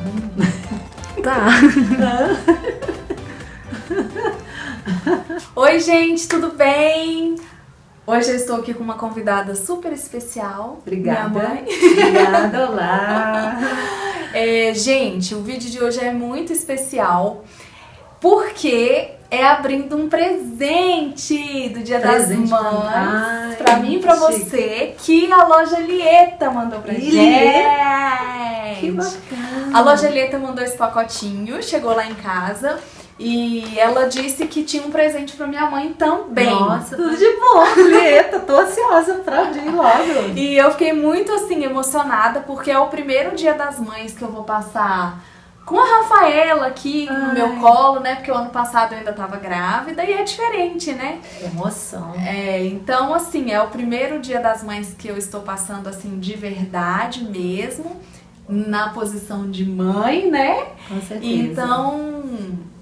Tá. Oi, gente, tudo bem? Hoje eu estou aqui com uma convidada super especial. Obrigada. Minha mãe. Obrigada, olá. É, gente, o vídeo de hoje é muito especial porque é abrindo um presente do Dia Presente das Mães pra mim e chique. você que a loja Lieta mandou pra Ih, gente. Que bacana. A loja Lieta mandou esse pacotinho, chegou lá em casa e ela disse que tinha um presente pra minha mãe também. Nossa, tudo de bom, Julieta. Tô ansiosa pra ir logo. E eu fiquei muito assim emocionada porque é o primeiro dia das mães que eu vou passar com a Rafaela aqui no Ai. meu colo, né? Porque o ano passado eu ainda tava grávida e é diferente, né? Emoção. É, então assim, é o primeiro dia das mães que eu estou passando assim de verdade mesmo, na posição de mãe, né? Com certeza. Então,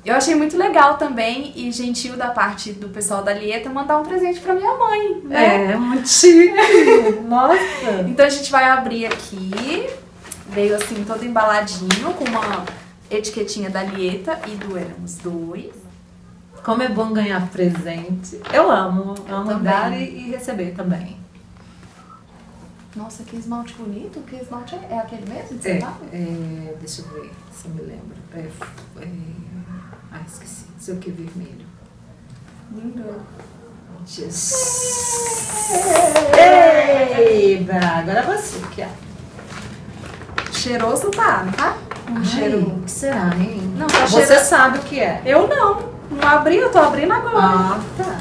eu achei muito legal também e gentil da parte do pessoal da Lieta mandar um presente pra minha mãe, né? É, muito chique. Nossa. Então a gente vai abrir aqui. Veio assim todo embaladinho com uma etiquetinha da Lieta e do Éramos Dois. Como é bom ganhar presente. Eu amo. Amo Também. dar e, e receber também. Nossa, que esmalte bonito. Que esmalte é? É aquele mesmo? que É, você sabe? é, deixa eu ver se eu me lembro. É, é, ah, esqueci. Sei o que vermelho. Lindo. Jesus. Eba, agora você que é. Cheiroso tá, não tá? Um Ai, cheiro. O que será, hein? Não, tá Você cheirando- sabe o que é. Eu não. Não abri, eu tô abrindo agora. Ah, tá.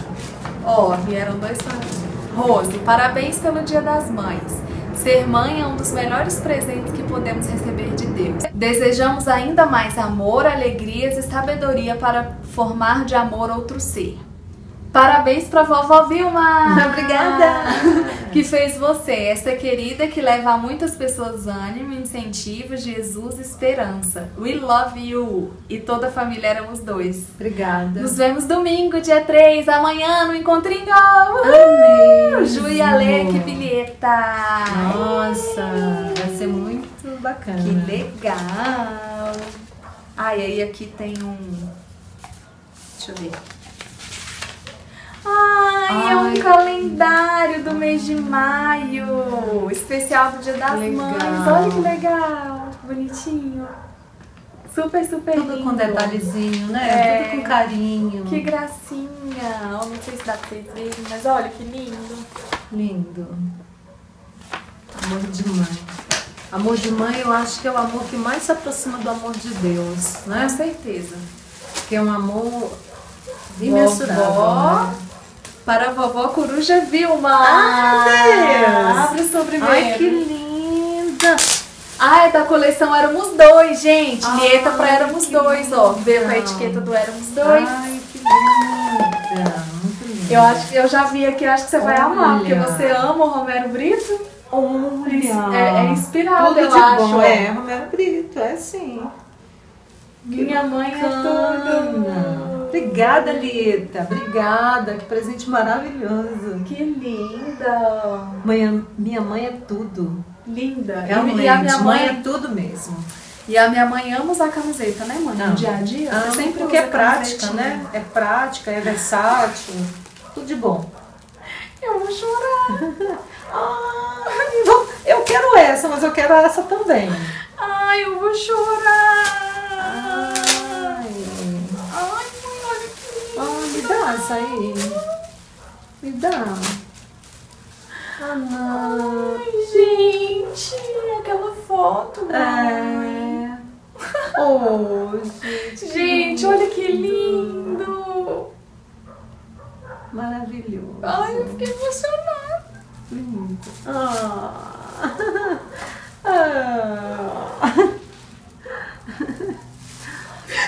Ó, vieram dois mim. Rose, parabéns pelo Dia das Mães. Ser mãe é um dos melhores presentes que podemos receber de Deus. Desejamos ainda mais amor, alegrias e sabedoria para formar de amor outro ser. Parabéns pra vovó Vilma! Obrigada. Que fez você, essa querida que leva a muitas pessoas ânimo, incentivo, Jesus, esperança. We love you! E toda a família éramos dois. Obrigada. Nos vemos domingo, dia 3, amanhã no encontrinho. Uhul! Ju e Ale, que bilheta! Nossa, vai ser muito bacana. Que legal! Ai, aí aqui tem um. Deixa eu ver. Ai, é um calendário do mês de maio. Especial do Dia das Legal. Mães. Olha que legal. Bonitinho. Super, super Tudo lindo. com detalhezinho, né? É. Tudo com carinho. Que gracinha. Eu não sei se dá pra vocês verem, mas olha que lindo. lindo. Amor de mãe. Amor de mãe eu acho que é o amor que mais se aproxima do amor de Deus, Com né? certeza. Que é um amor imensurável. Vovó. Para a vovó Coruja Vilma. Ah, Deus. Abre o sobremesa. Ai, que linda! Ah, é da coleção Éramos Dois, gente. Ai, Lieta pra Éramos Dois, ó. Veio com a etiqueta do Éramos Dois. Ai, que linda! Linda. Eu acho que eu já vi aqui, acho que você vai Olha. amar, porque você ama o Romero Brito. Olha! É, é inspirado, Tudo eu de acho. bom. É, Romero Brito, é sim. Minha mãe é tudo. Obrigada, Lieta. Obrigada. Que presente maravilhoso. Que linda. Mãe, minha mãe é tudo. Linda. Realmente, E a minha mãe mãe é tudo mesmo. E a minha mãe ama usar camiseta, né, mãe? Não. No dia a dia. Sempre porque é prática, né? É prática, é versátil. Tudo de bom. Eu vou chorar. Ai, eu quero essa, mas eu quero essa também. Ai, eu vou chorar. Ai, Ai, mãe, olha que lindo. ah, me dá essa aí. Me dá. Ah, não. Ai, gente, aquela foto, mãe. É. Oh, gente. Gente, olha que lindo. Maravilhoso. Ai, eu fiquei emocionada. Lindo. Ah. Ah.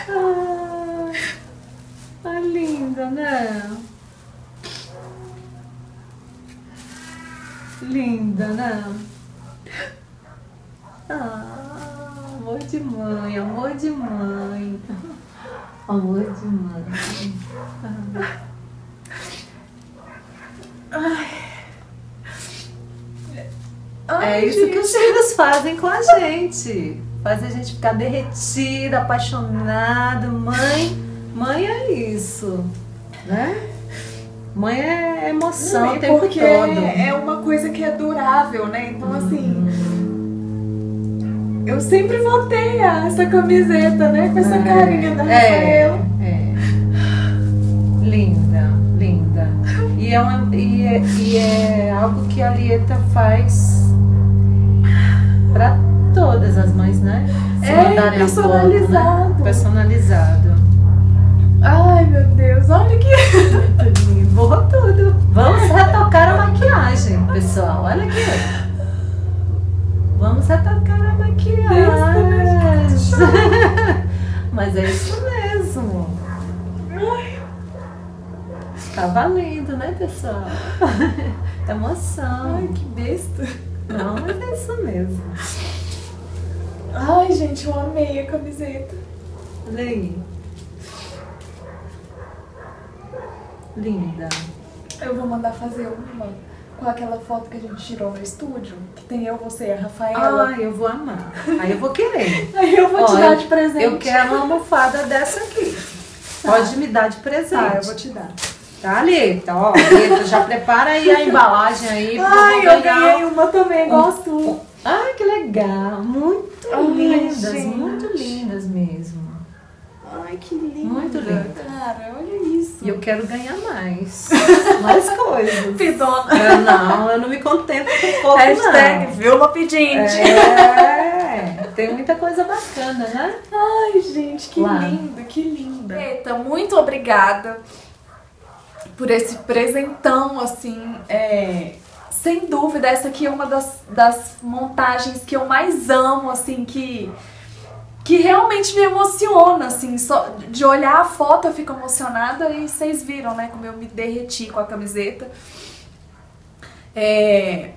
Ah. Ah, né? Linda, né? Ah, amor de mãe, amor de mãe. Amor de mãe. Ai, É isso que os filhos fazem com a gente. faz a gente ficar derretida, apaixonada. Mãe, mãe é isso, né? Mãe é emoção Não, o tempo porque todo. é uma coisa que é durável, né? Então, assim, eu sempre vou ter essa camiseta, né? Com essa É, carinha da é, Rafael. é. Linda, linda. E é, uma, e, é, e é algo que a Lieta faz para todas as mães, né? Se É, a foto, né? personalizado. Ai, meu Deus, olha que. Borrou tudo. Vamos retocar a maquiagem, pessoal. Olha aqui. Vamos retocar a maquiagem. Mas é isso mesmo. Tá valendo, né, pessoal? Emoção. Ai, que besta. Não, mas é isso mesmo. Ai, gente, eu amei a camiseta. Olha aí. Linda. Eu vou mandar fazer uma com aquela foto que a gente tirou no estúdio, que tem eu, você e a Rafaela. Ai, eu vou amar. Aí eu vou querer. Aí eu vou te Olha, dar de presente. Eu quero uma almofada dessa aqui. Pode me dar de presente. Tá, eu vou te dar. Tá, Lita? Ó, Lita, já prepara aí a embalagem aí. Ai, eu ganhei uma também, igual a sua. Ai, que legal. Muito Ai, lindas, gente. muito lindas mesmo. Ai, que linda. Muito linda. Cara, olha isso. E eu quero ganhar mais. mais coisas. Pidona. Eu não, eu não me contento com pouco, Hashtag não. Vilma Pedinte. É, tem muita coisa bacana, né? Ai, gente, que Lá. lindo, que linda. Eita, muito obrigada por esse presentão, assim, é, sem dúvida, essa aqui é uma das, das montagens que eu mais amo, assim, que, que realmente me emociona, assim, só de olhar a foto eu fico emocionada e vocês viram, né, como eu me derreti com a camiseta. É,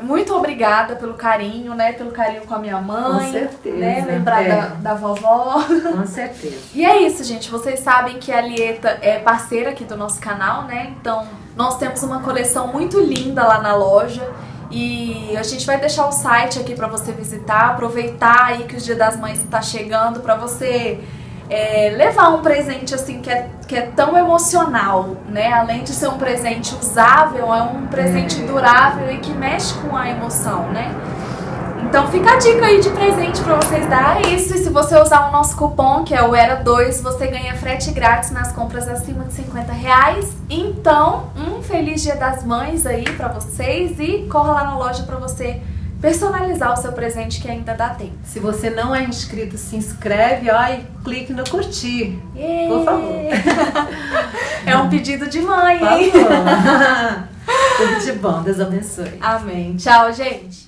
muito obrigada pelo carinho, né, pelo carinho com a minha mãe, Com certeza, né, lembrar é. da, da vovó. Com certeza. E é isso, gente. Vocês sabem que a Lieta é parceira aqui do nosso canal, né? Então, nós temos uma coleção muito linda lá na loja. E a gente vai deixar o site aqui pra você visitar, aproveitar aí que o Dia das Mães está chegando pra você é, levar um presente assim que é, que é tão emocional, né? Além de ser um presente usável, é um presente durável e que mexe com a emoção, né? Então fica a dica aí de presente pra vocês dar isso. E se você usar o nosso cupom, que é o ERA2, você ganha frete grátis nas compras acima de 50 reais. Então, um feliz dia das mães aí pra vocês e corra lá na loja pra você personalizar o seu presente que ainda dá tempo. Se você não é inscrito, se inscreve, ó, e clique no curtir. Por favor. é um pedido de mãe, Por hein? favor. Tudo de bom, Deus abençoe. Amém. Tchau, gente.